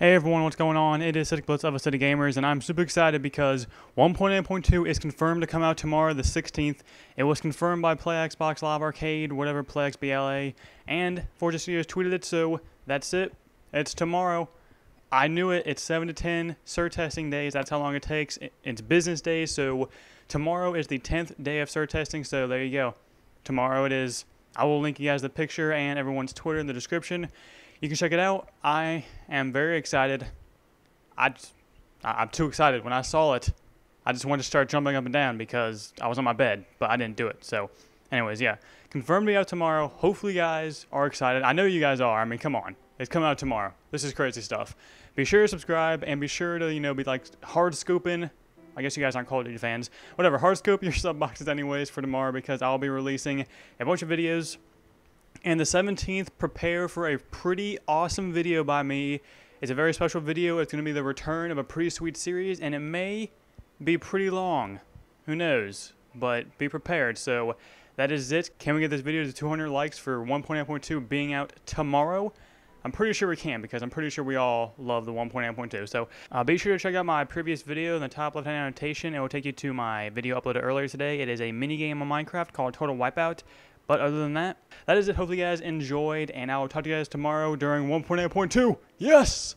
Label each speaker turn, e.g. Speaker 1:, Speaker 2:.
Speaker 1: Hey everyone, what's going on? It is AciDic BliTzz of AciDic Gamerz, and I'm super excited because 1.8.2 is confirmed to come out tomorrow, the 16th. It was confirmed by Play Xbox Live Arcade, whatever Play XBLA, and 4J Studios tweeted it, so that's it. It's tomorrow. I knew it. It's 7 to 10 SIR testing days. That's how long it takes. It's business days, so tomorrow is the 10th day of SIR testing, so there you go. Tomorrow it is. I will link you guys the picture and everyone's Twitter in the description you can check it out. I am very excited. I, I'm too excited. When I saw it, I just wanted to start jumping up and down because I was on my bed, but I didn't do it. So, anyways, yeah, confirmed me out tomorrow. Hopefully, you guys are excited. I know you guys are. I mean, come on, it's coming out tomorrow. This is crazy stuff. Be sure to subscribe and be sure to you know be like hard scoping. I guess you guys aren't Call of Duty fans. Whatever, hard scope your sub boxes anyways for tomorrow because I'll be releasing a bunch of videos and the 17th, prepare for a pretty awesome video by me. It's a very special video. It's going to be the return of a pretty sweet series, and it may be pretty long. Who knows? But be prepared. So that is it. Can we get this video to 200 likes for 1.8.2 being out tomorrow? I'm pretty sure we can because I'm pretty sure we all love the 1.8.2. So uh, be sure to check out my previous video in the top left hand annotation. It will take you to my video uploaded earlier today. It is a mini game on Minecraft called Total Wipeout. But other than that, that is it. Hopefully you guys enjoyed, and I will talk to you guys tomorrow during 1.8.2. Yes!